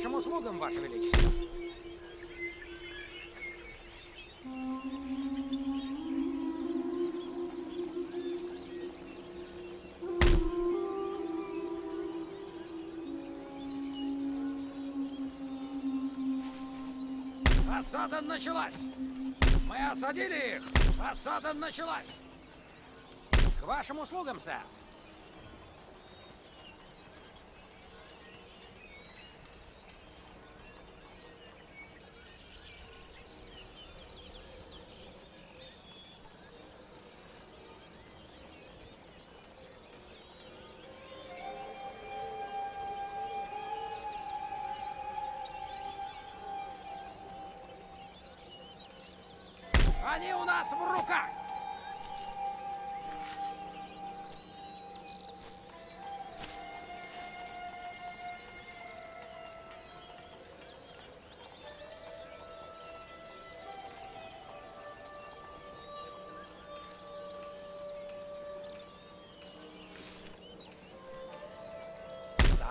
вашим услугам, Ваше Величество. Осада началась! Мы осадили их! Осада началась! К вашим услугам, сэр!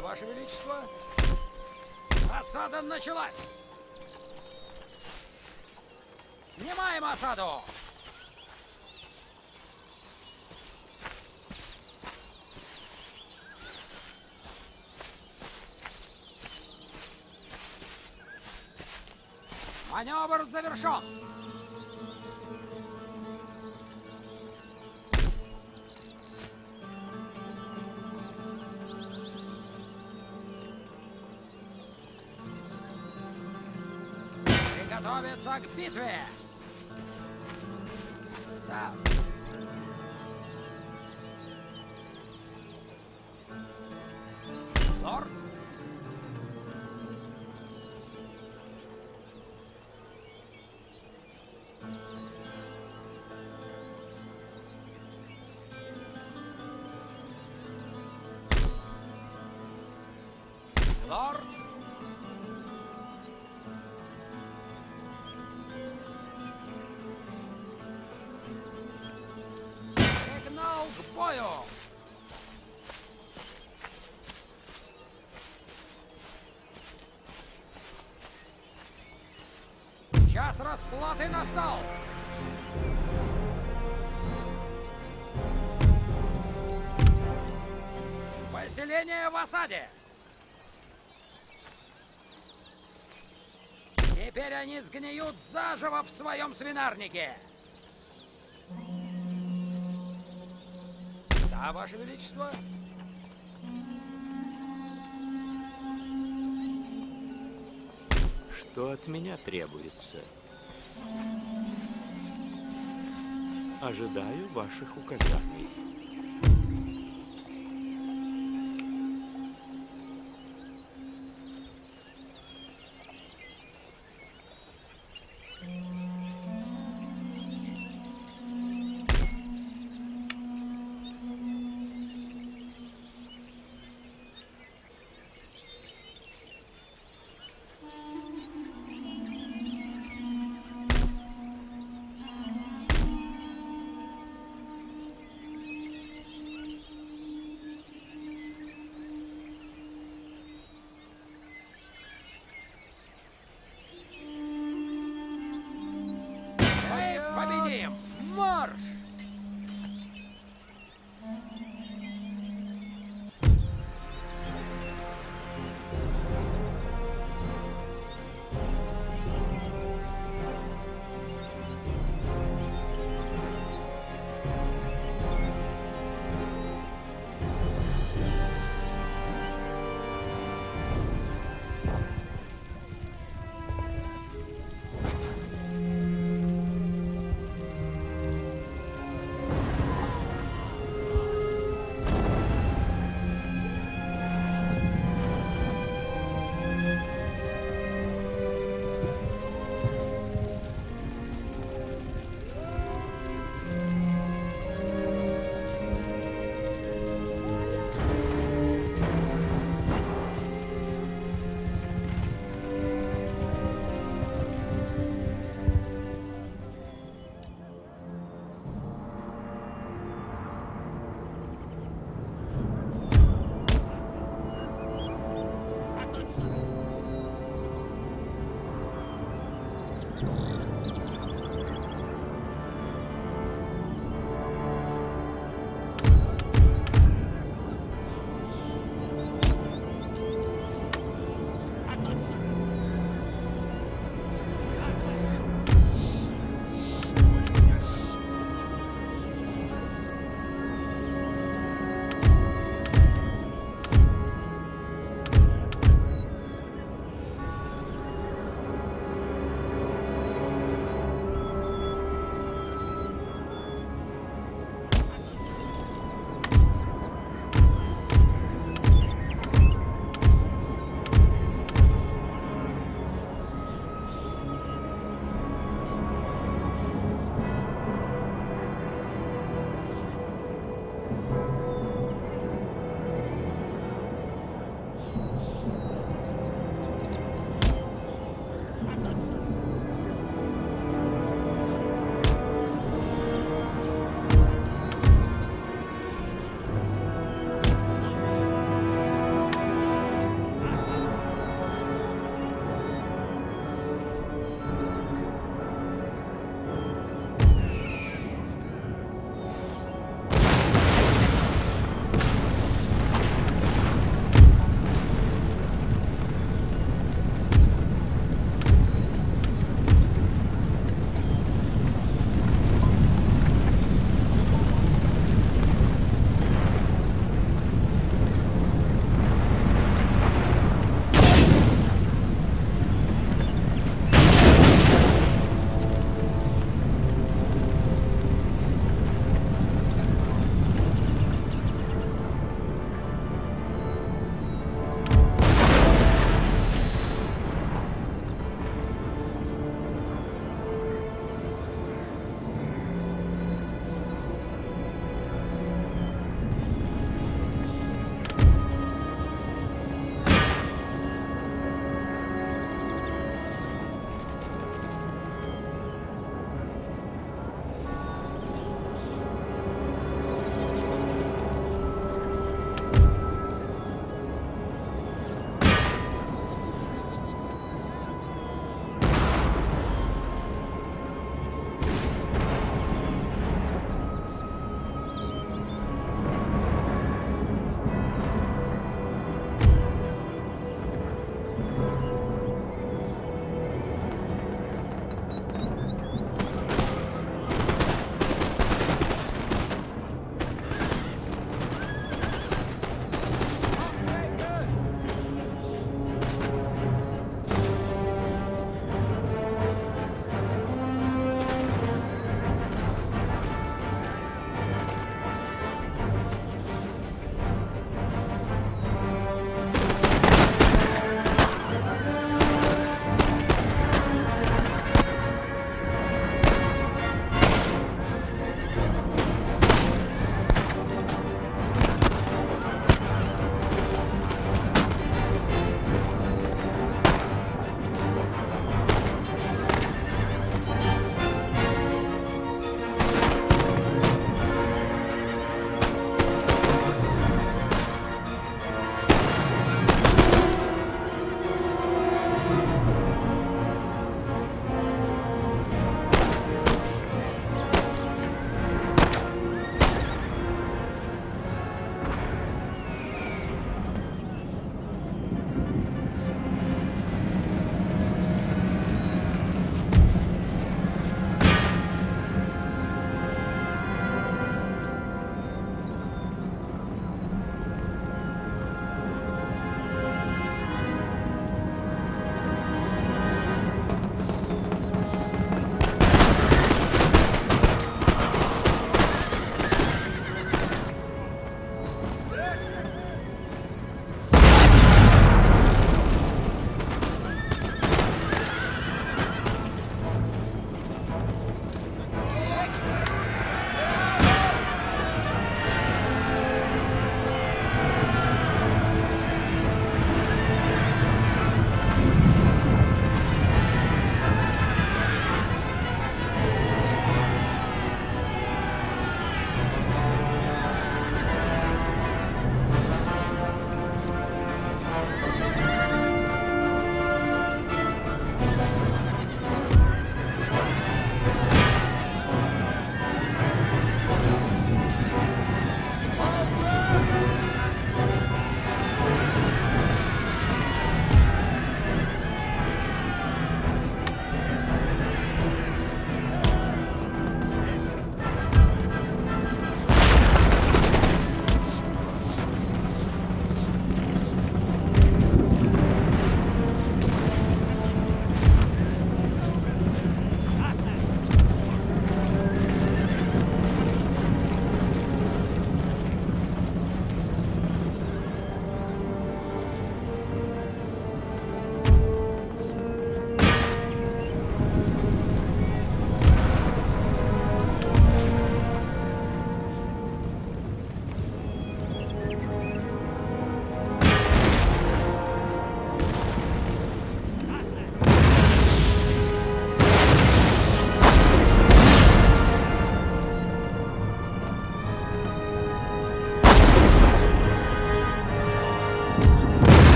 Ваше Величество. Осада началась! Снимаем осаду! Маневр завершен! Приготовиться к расплаты настал! Поселение в осаде! Теперь они сгниют заживо в своем свинарнике! Да, Ваше Величество? Что от меня требуется? Ожидаю ваших указаний.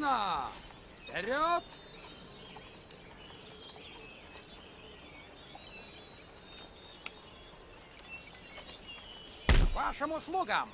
Смирно! Вперед! Вашим услугам!